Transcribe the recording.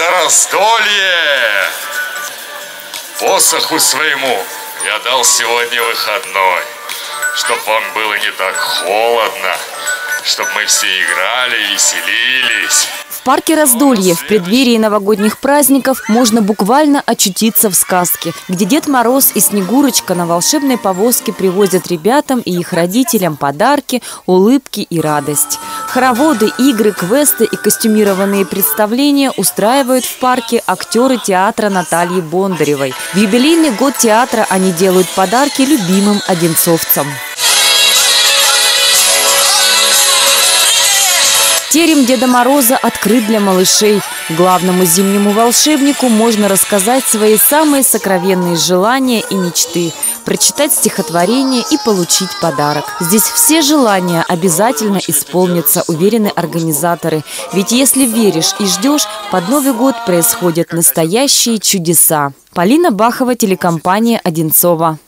раздолье! Посоху своему я дал сегодня выходной, чтоб вам было не так холодно, чтоб мы все играли, веселились. В парке Раздолье в преддверии новогодних праздников можно буквально очутиться в сказке, где Дед Мороз и Снегурочка на волшебной повозке привозят ребятам и их родителям подарки, улыбки и радость. Хороводы, игры, квесты и костюмированные представления устраивают в парке актеры театра Натальи Бондаревой. В юбилейный год театра они делают подарки любимым одинцовцам. Терем Деда Мороза открыт для малышей. Главному зимнему волшебнику можно рассказать свои самые сокровенные желания и мечты, прочитать стихотворение и получить подарок. Здесь все желания обязательно исполнятся, уверены организаторы. Ведь если веришь и ждешь, под Новый год происходят настоящие чудеса. Полина Бахова, телекомпания «Одинцова».